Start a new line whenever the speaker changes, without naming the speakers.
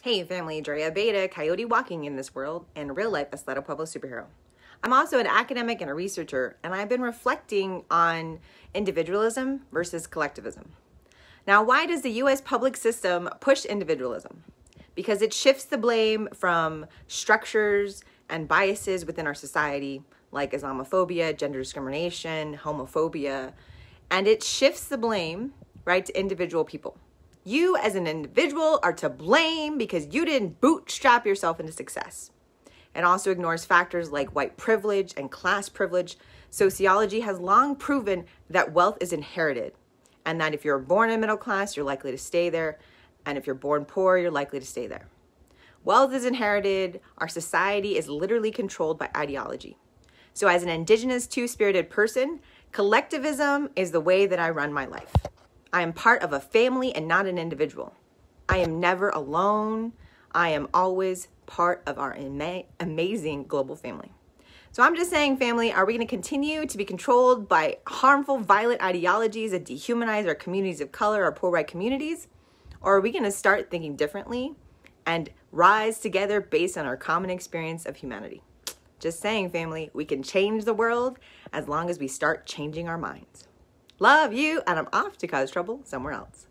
Hey family, Dre Abeita, coyote walking in this world, and real life Isleta Pueblo superhero. I'm also an academic and a researcher, and I've been reflecting on individualism versus collectivism. Now, why does the US public system push individualism? Because it shifts the blame from structures and biases within our society, like Islamophobia, gender discrimination, homophobia, and it shifts the blame, right, to individual people. You, as an individual, are to blame because you didn't bootstrap yourself into success. It also ignores factors like white privilege and class privilege. Sociology has long proven that wealth is inherited, and that if you're born in middle class, you're likely to stay there, and if you're born poor, you're likely to stay there. Wealth is inherited, our society is literally controlled by ideology. So, as an indigenous, two spirited person, collectivism is the way that I run my life. I am part of a family and not an individual. I am never alone. I am always part of our ama- amazing global family. So I'm just saying, family, are we going to continue to be controlled by harmful, violent ideologies that dehumanize our communities of color, our poor white communities? Or are we going to start thinking differently and rise together based on our common experience of humanity? Just saying, family, we can change the world as long as we start changing our minds. Love you, and I'm off to cause trouble somewhere else.